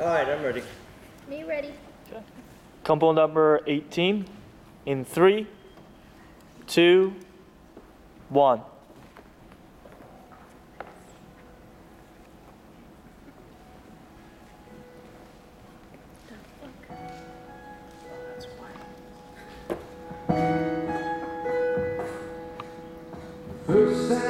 All right, I'm ready. Me ready. Combo number 18 in three, two, one. First time